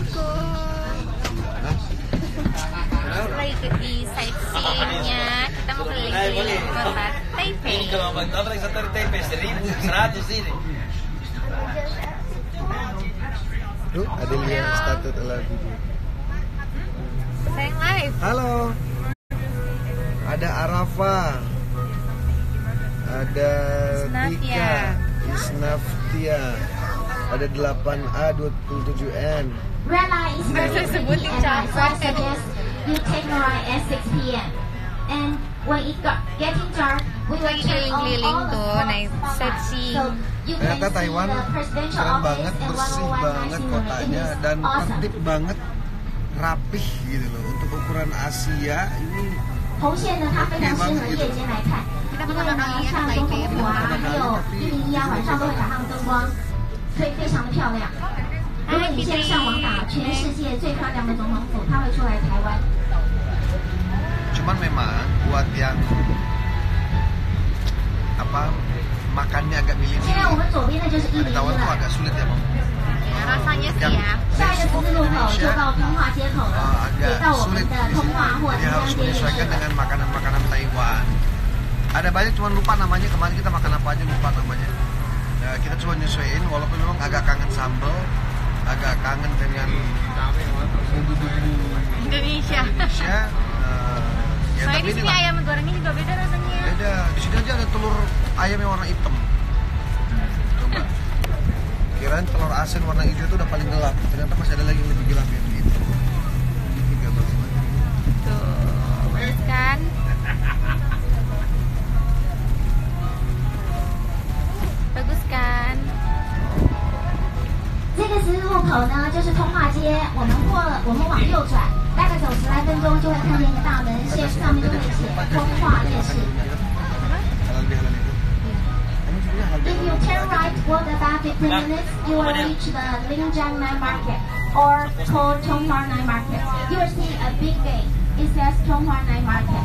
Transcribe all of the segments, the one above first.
Assalamualaikum. Lagi di sightseeing-nya. Kita mau keliling-keliling kota Taipei. Kalau lagi satu Taipei seribu seratus ini. Tuh, ada lihat status live. Halo. Ada Arafa. Ada. Tika. Isnaftia ada 8A 27N you take at 6 p.m. and when it got getting dark we were keliling-keliling tuh naik seksi ternyata Taiwan keren banget bersih banget kotanya dan tertib banget rapih gitu loh. Untuk ukuran Asia ini oke 因为呢，像总统府啊，还有一零一啊，晚上都会打上灯光，所以非常的漂亮。如果你现在上网打全世界最漂亮的总统府，它会出来台湾。 cuman memang buat yang apa makannya agak 现在我 milih-milih 们左边的就是一 di 零一 Taiwan tuh 了， agak sulit ya bang Ya, rasanya sih yang ya. 下一个十字路口就到通化街口 uh, 了，也 agak 到我们 sulit 的通化或者 dia 中 harus 央街夜市 menyesuaikan 了。 dengan makanan-makanan Taiwan ada banyak cuman lupa namanya kemarin kita makan apa aja lupa namanya ya, kita coba nyesuaiin walaupun memang agak kangen sambal agak kangen dengan bumbu-bumbu Indonesia. Indonesia uh, ya Soalnya tapi di ini sini ayam gorengnya juga beda rasanya. beda. Di sini aja ada telur ayam yang warna hitam. Coba. Kirain telur asin warna hijau itu udah paling gelap. Ternyata masih ada lagi yang lebih gelap yang 十字路口呢，就是通化街。我们过，我们往右转，大概走十来分钟就会看见一个大门，写上面就会写“通化夜市”。If you turn right, walk about 15 minutes, you will reach the Linjiang Night Market, or called Tonghua Night Market. You will see a big gate. It says Tonghua Night Market.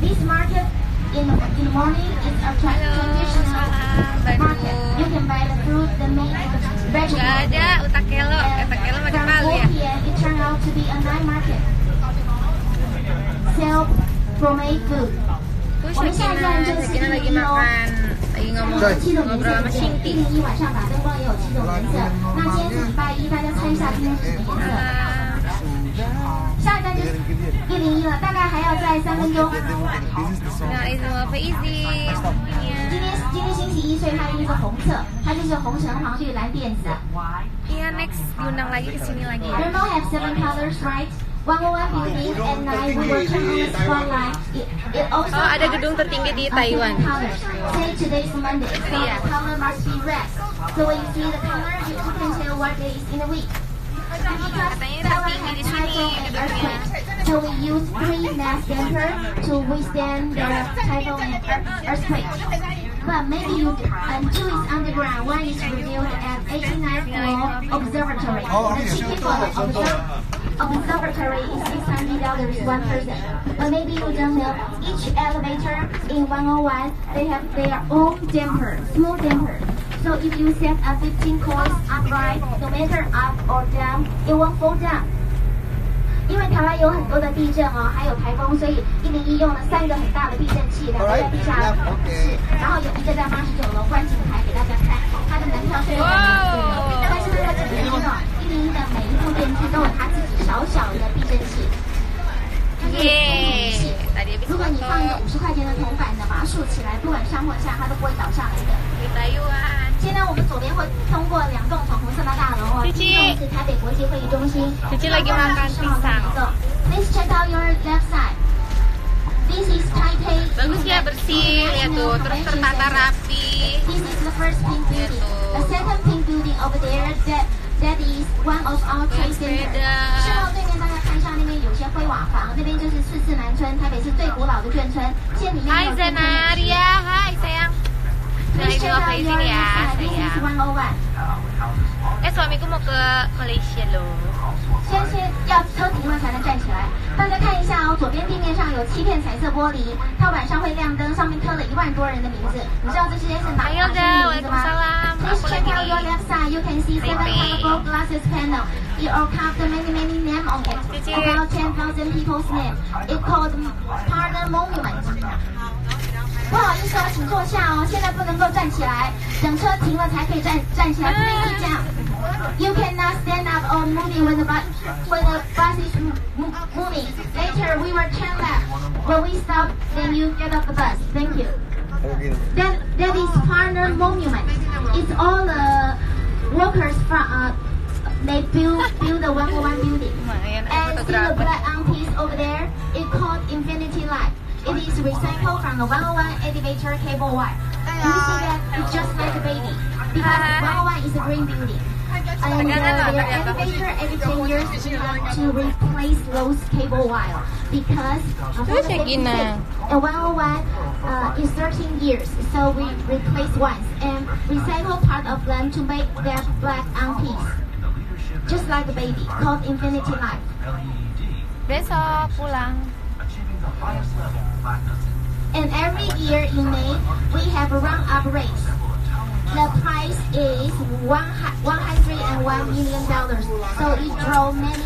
This market in in the morning is a tradition. Gak ada utak kelo. Utak kelo pakai palu ya. Food Terus Shakina, Shakina lagi makan, lagi ngomong, ngobrol sama Shinti. Nah, itu apa izin? Iya. 今天今天星期一，所以它是一个红色，它就是红橙黄绿蓝靛紫。 Iya next diundang lagi ke sini lagi ya. Rainbow have seven colors, right? 101 building at night we will turn on the spotlight. It, it also Oh, ada has gedung tertinggi di a Taiwan. seven colors. Say today is Monday, so Iya. the color must be red. So when you see the color, you can tell what day is in the week. And because Katanya Taiwan tertinggi di has sini typhoon and gedungnya. earthquake, so we use three mass damper to withstand the typhoon and earth- earthquake. But maybe you and two is underground, one is revealed at 89th floor observatory. Oh, the okay. ticket for the observ- observatory is $600 one person. But maybe you don't know, each elevator in 101, they have their own damper, small damper. So if you set a 15 coils upright, no matter up or down, it won't fall down. 因为台湾有很多的地震哦，还有台风，所以一零一用了三个很大的避震器，两个在地下室，然后有一个在八十五十块钱的铜板呢，把它竖起来，不管上或下，它都不会倒下来的。现在我们左边会通过两栋粉红色的大楼哦，第一栋是台北国际会议中心，Cici lagi makan pisang. Please check out your left side. This is Taipei. Bagus ya bersih, lihat tuh, terus tertata rapi. This is the first pink building. The second pink building over there, that that is one of our trade center. 灰瓦房，那边就是四四南村，台北市最古老的眷村。谢谢你，爱在哪里呀、啊？嗨，谁呀、itu check out amazing your ya, list. This sayang. is 101. Eh suamiku mau ke Malaysia loh. 先先要车停了才能站起来。大家看一下哦，左边地面上有七片彩色玻璃，它晚上会亮灯，上面刻了一万多人的名字。你知道这些是哪哪些名字吗 Please check out your left side. You can see seven colorful glasses panel. It all carved many many name on it. About ten thousand people's name. It called Partner Monument. 不好意思哦，请坐下哦，现在不能够站起来，等车停了才可以站站起来，不可以这样。You cannot stand up or moving when the bus when the bus is mo- moving. Later we will turn left. When we stop, then you get off the bus. Thank you. That that is partner monument. It's all the workers from uh, they build build the 101 building. Lumayan, ada And see the fotografer. black arm piece over there? It called Infinity Light. It is recycled from the 101 elevator cable wire. You see that? It's just like a baby. Because 101 is a green building. And uh, their elevator every 10 years we have to replace those cable wire because uh, for the Terus ya, safety Gina? sake. 101 uh, is 13 years, so we replace once and recycle part of them to make their black arm piece. Just like a baby, called Infinity Light. Besok pulang. Every year in May, we have a round-up race. The prize is one hu- 101 million dollars. So it draw many